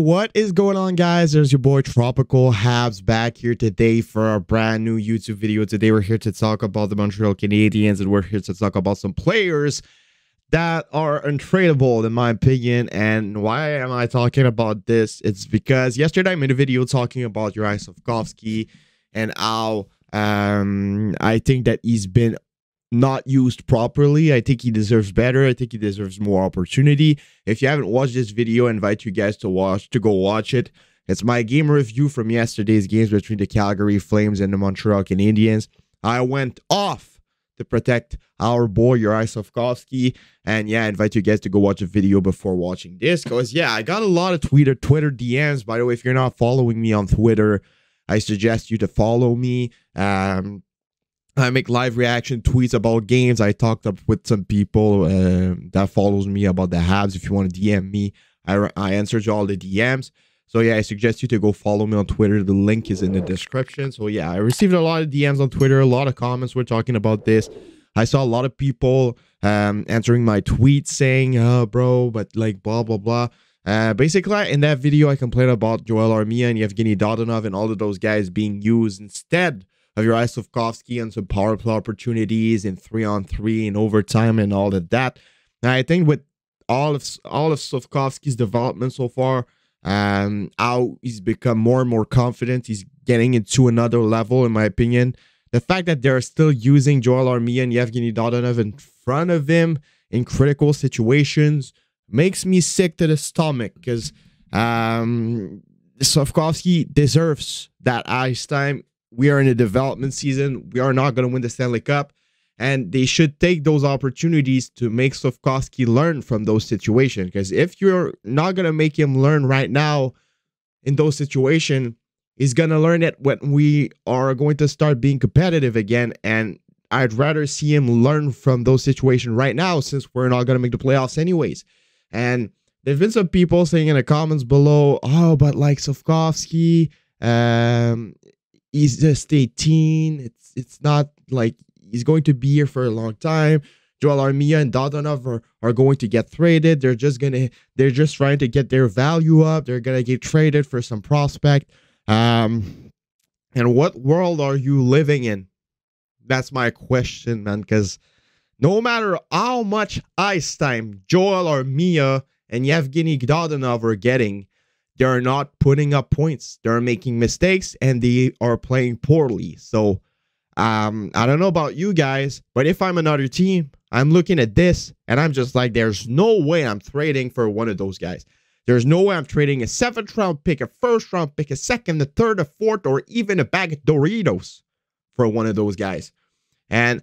what is going on, guys? There's your boy Tropical Habs back here today for a brand new YouTube video. Today, we're here to talk about the Montreal Canadiens, and we're here to talk about some players that are untradeable, in my opinion. And why am I talking about this? It's because yesterday I made a video talking about Juraj Slafkovsky and how um, I think that he's been not used properly. I think he deserves better. I think he deserves more opportunity. If you haven't watched this video, I invite you guys to watch to go watch it. It's my game review from yesterday's games between the Calgary Flames and the Montreal Canadiens. I went off to protect our boy Juraj Slafkovsky. And yeah, I invite you guys to go watch a video before watching this. Because yeah, I got a lot of Twitter Twitter DMs. By the way, if you're not following me on Twitter, I suggest you to follow me. Um, I make live reaction tweets about games. I talked up with some people uh, that follows me about the Habs. If you want to DM me, I, I answer all the DMs. So yeah, I suggest you to go follow me on Twitter. The link is in the description. So yeah, I received a lot of DMs on Twitter, a lot of comments were talking about this. I saw a lot of people um, answering my tweets saying, "Oh, bro," but like blah blah blah. Uh, basically, in that video, I complained about Joel Armia and Yevgeny Dadonov and all of those guys being used instead of Juraj Slafkovsky and some power play opportunities in three on three and overtime and all of that. Now, I think with all of all of Slafkovsky's development so far, um, how he's become more and more confident, he's getting into another level, in my opinion. The fact that they're still using Joel Armia and Yevgeny Dadonov in front of him in critical situations makes me sick to the stomach because um, Slafkovsky deserves that ice time we are in a development season. We are not going to win the Stanley Cup. And they should take those opportunities to make Slafkovsky learn from those situations. Because if you're not going to make him learn right now in those situations, he's going to learn it when we are going to start being competitive again. And I'd rather see him learn from those situations right now since we're not going to make the playoffs anyways. And there've been some people saying in the comments below, oh, but like Slafkovsky, um, he's just 18. It's it's not like he's going to be here for a long time. Joel Armia and Dadonov are, are going to get traded. They're just gonna they're just trying to get their value up. They're gonna get traded for some prospect. Um and what world are you living in? That's my question, man. Because no matter how much ice time Joel Armia and Yevgeny Dadonov are getting, they're not putting up points. They're making mistakes and they are playing poorly. So um, I don't know about you guys, but if I'm another team, I'm looking at this and I'm just like, there's no way I'm trading for one of those guys. There's no way I'm trading a seventh round pick, a first round pick, a second, a third, a fourth, or even a bag of Doritos for one of those guys. And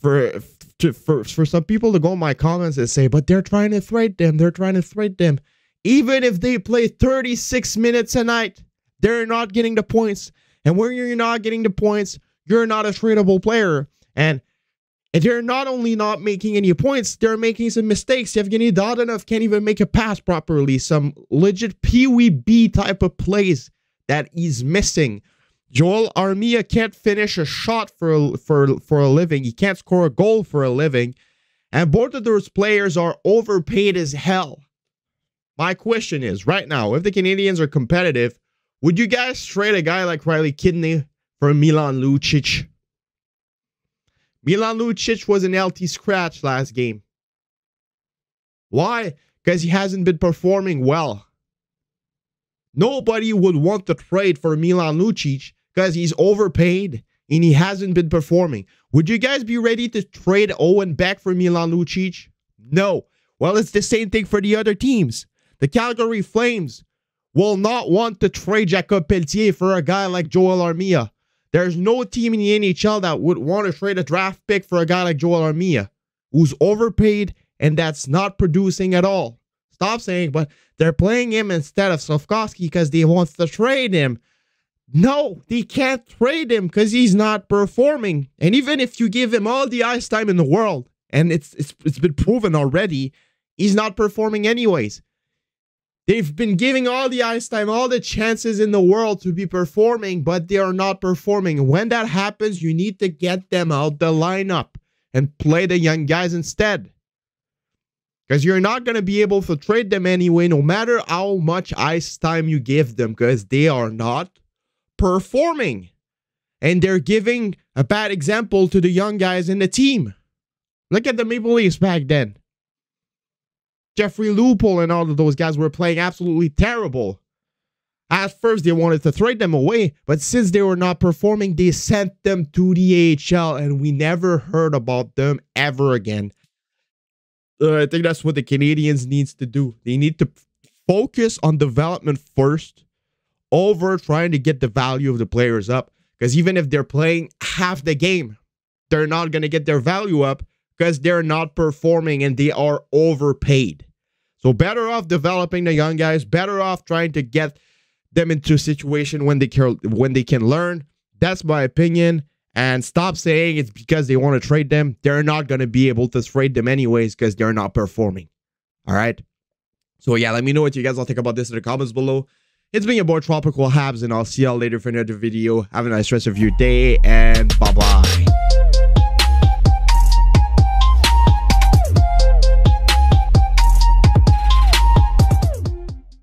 for to, for for some people to go in my comments and say, but they're trying to trade them, they're trying to trade them. Even if they play 36 minutes a night, they're not getting the points. And when you're not getting the points, you're not a tradable player. And and they're not only not making any points, they're making some mistakes. Yevgeny Dadonov can't even make a pass properly. Some legit Pee Wee B type of plays that he's missing. Joel Armia can't finish a shot for, for, for a living. He can't score a goal for a living. And both of those players are overpaid as hell. My question is right now, if the Canadiens are competitive, would you guys trade a guy like Riley Kidney for Milan Lucic? Milan Lucic was an healthy scratch last game. Why? Because he hasn't been performing well. Nobody would want to trade for Milan Lucic because he's overpaid and he hasn't been performing. Would you guys be ready to trade Owen Beck for Milan Lucic? No. Well, it's the same thing for the other teams. The Calgary Flames will not want to trade Jakob Pelletier for a guy like Joel Armia. There's no team in the NHL that would want to trade a draft pick for a guy like Joel Armia, who's overpaid and that's not producing at all. Stop saying, but they're playing him instead of Slafkovsky because they want to trade him. No, they can't trade him because he's not performing. And even if you give him all the ice time in the world, and it's it's it's been proven already, he's not performing anyways. They've been giving all the ice time, all the chances in the world to be performing, but they are not performing. When that happens, you need to get them out the lineup and play the young guys instead. because you're not going to be able to trade them anyway, no matter how much ice time you give them, because they are not performing. And they're giving a bad example to the young guys in the team. Look at the Maple Leafs back then. Joffrey Lupul and all of those guys were playing absolutely terrible. At first, they wanted to trade them away, but since they were not performing, they sent them to the AHL, and we never heard about them ever again. Uh, I think that's what the Canadiens needs to do. They need to focus on development first over trying to get the value of the players up. Because even if they're playing half the game, they're not going to get their value up because they're not performing and they are overpaid. So better off developing the young guys, better off trying to get them into a situation when they can when they can learn. That's my opinion. And stop saying it's because they want to trade them. They're not going to be able to trade them anyways because they're not performing. All right. So yeah, let me know what you guys all think about this in the comments below. It's been your boy Tropical Habs, and I'll see y'all later for another video. Have a nice rest of your day, and bye-bye.